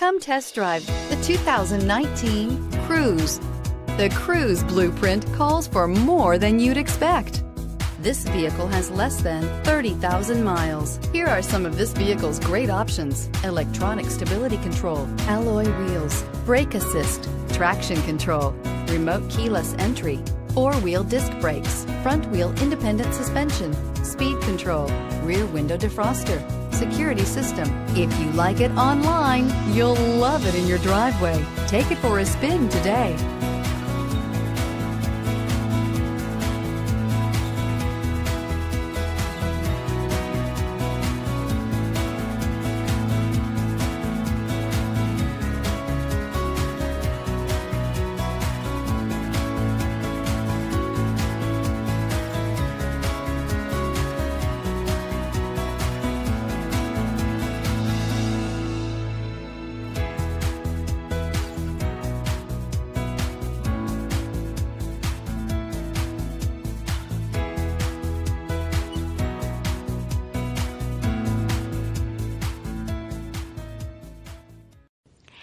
Come test drive the 2019 Cruze. The Cruze blueprint calls for more than you'd expect. This vehicle has less than 30,000 miles. Here are some of this vehicle's great options. Electronic stability control, alloy wheels, brake assist, traction control, remote keyless entry, four-wheel disc brakes, front-wheel independent suspension, speed control, rear window defroster, security system. If you like it online, you'll love it in your driveway. Take it for a spin today.